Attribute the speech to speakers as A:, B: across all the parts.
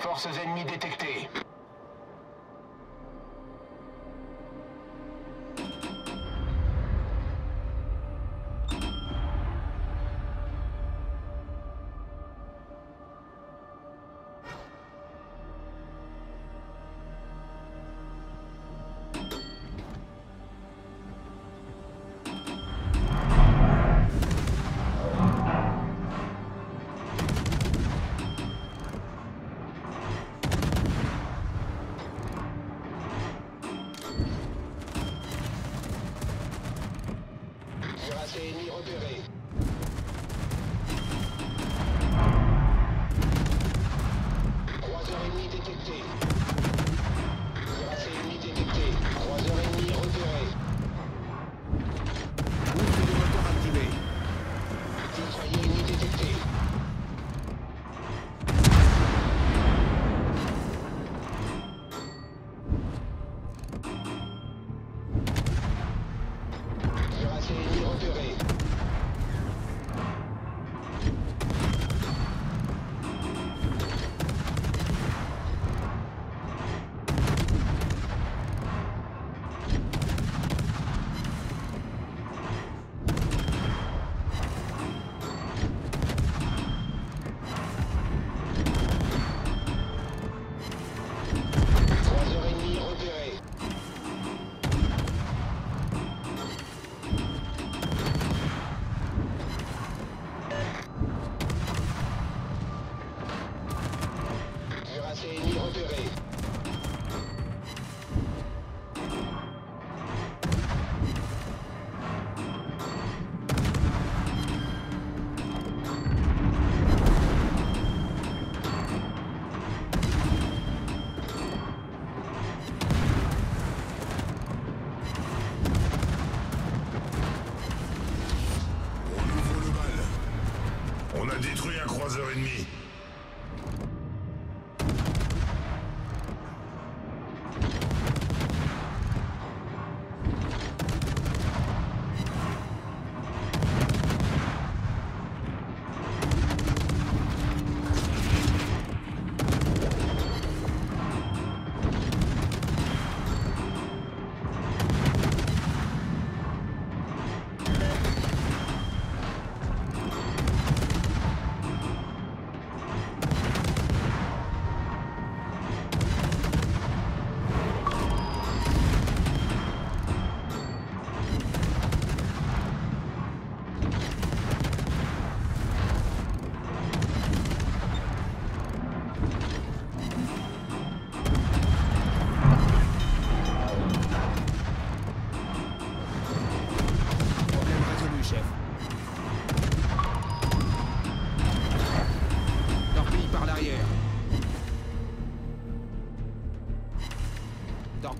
A: Forces ennemies détectées.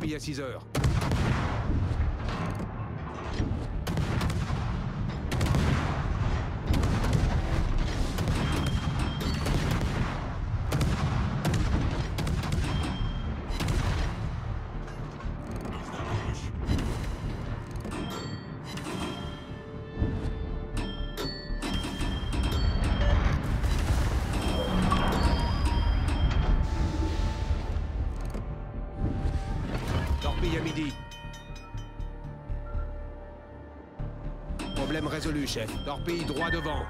B: depuis il y a
C: 6 heures. à midi. Problème résolu, chef. Torpille droit devant.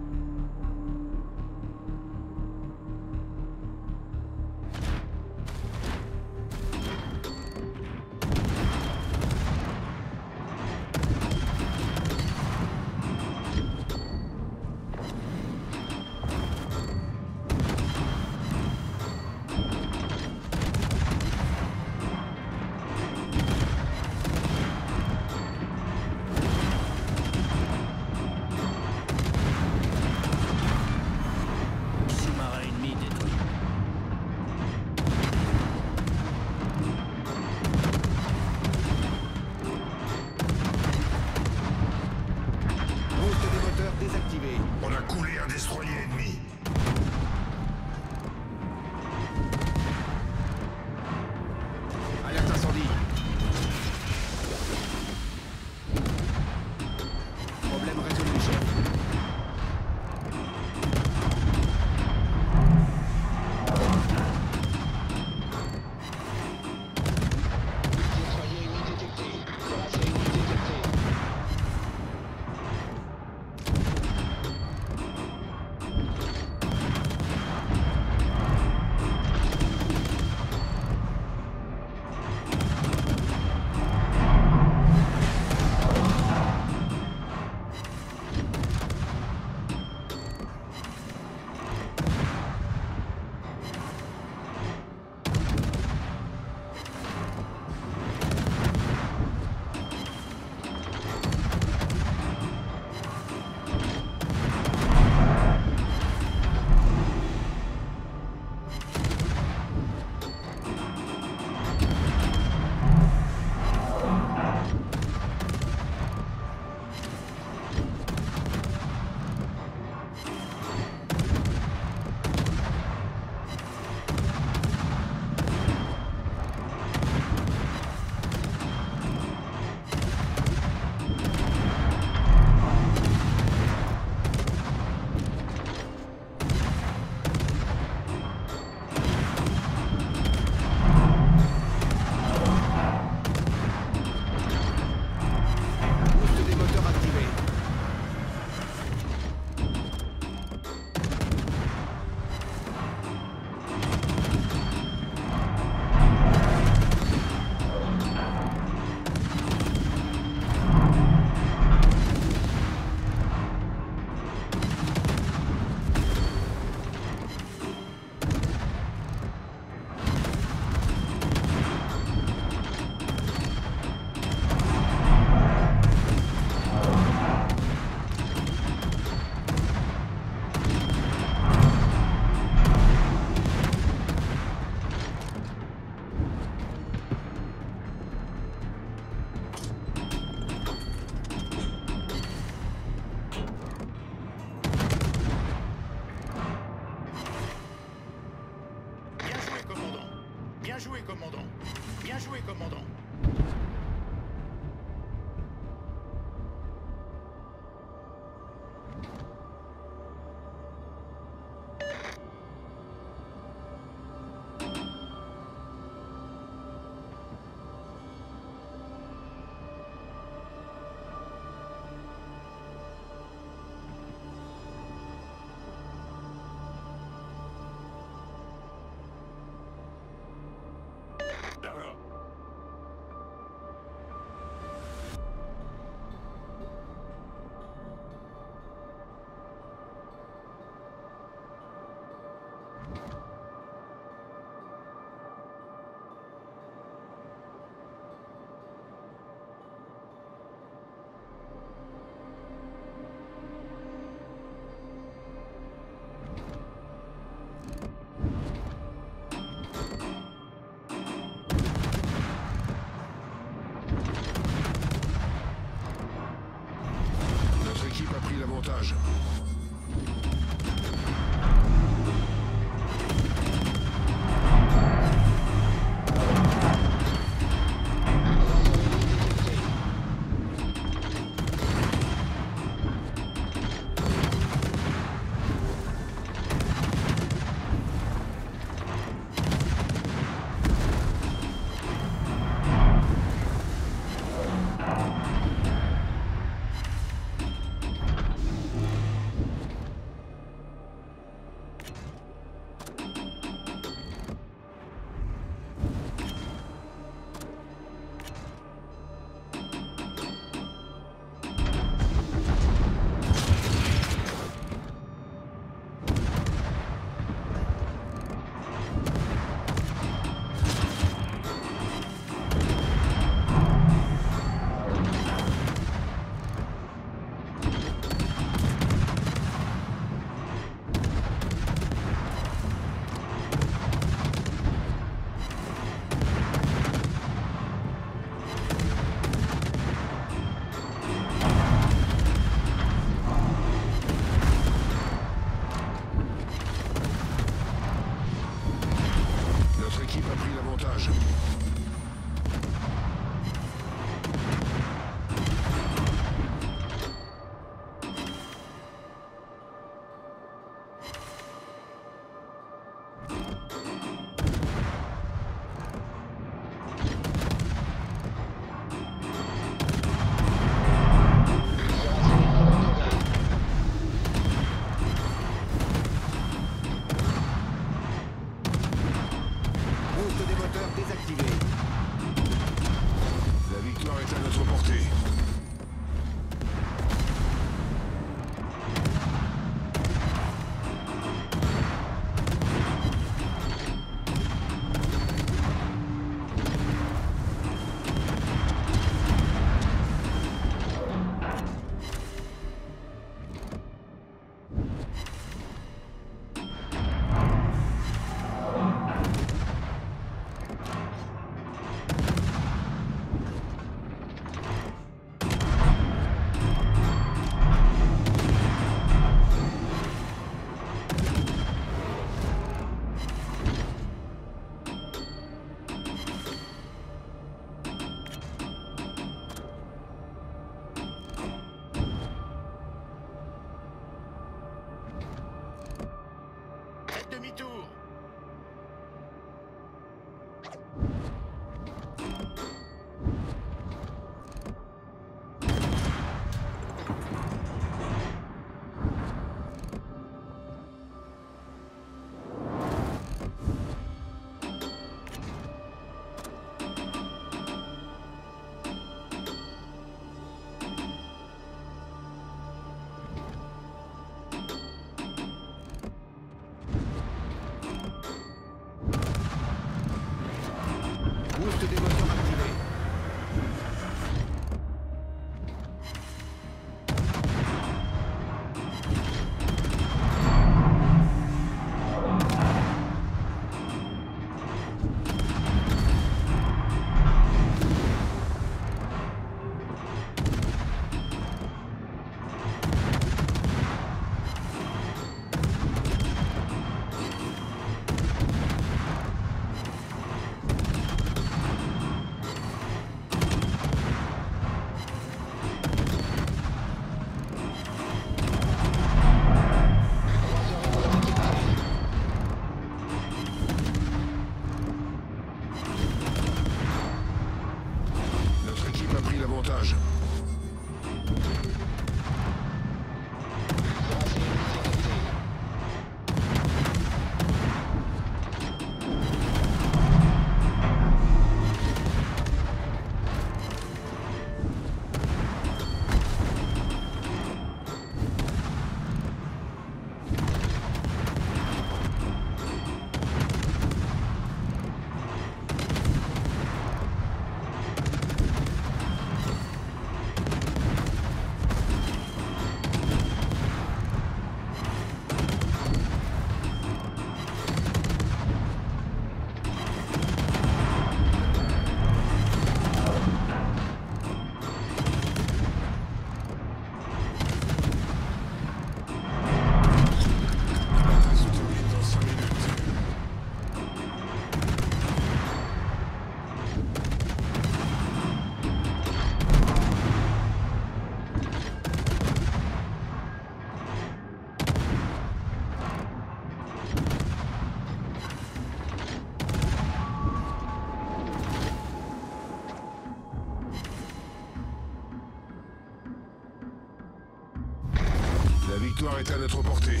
B: Est à notre portée.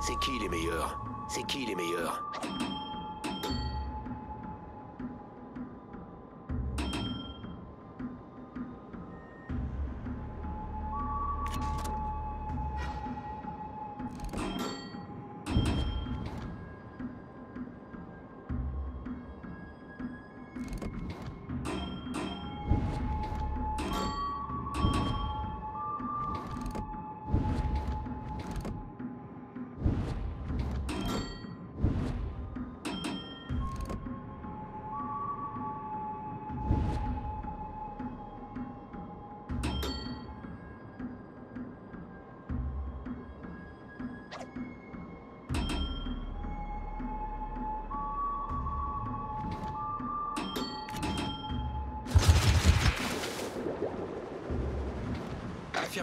D: C'est qui les meilleurs? C'est qui les meilleurs?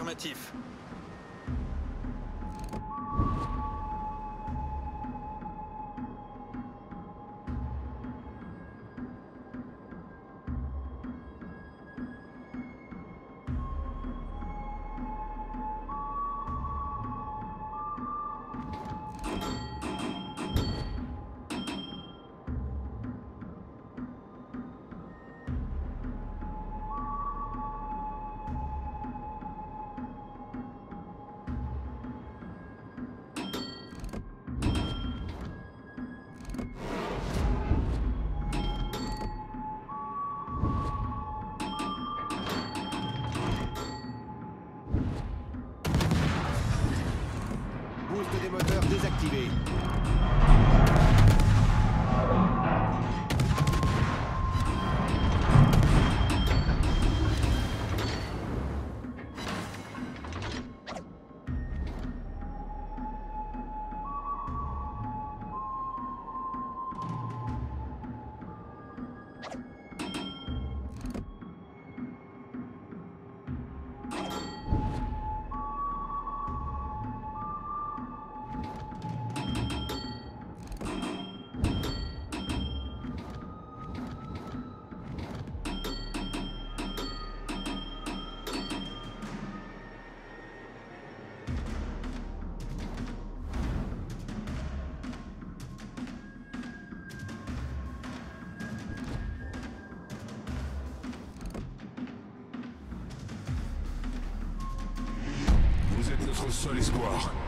E: Affirmatif.
B: Notre seul espoir.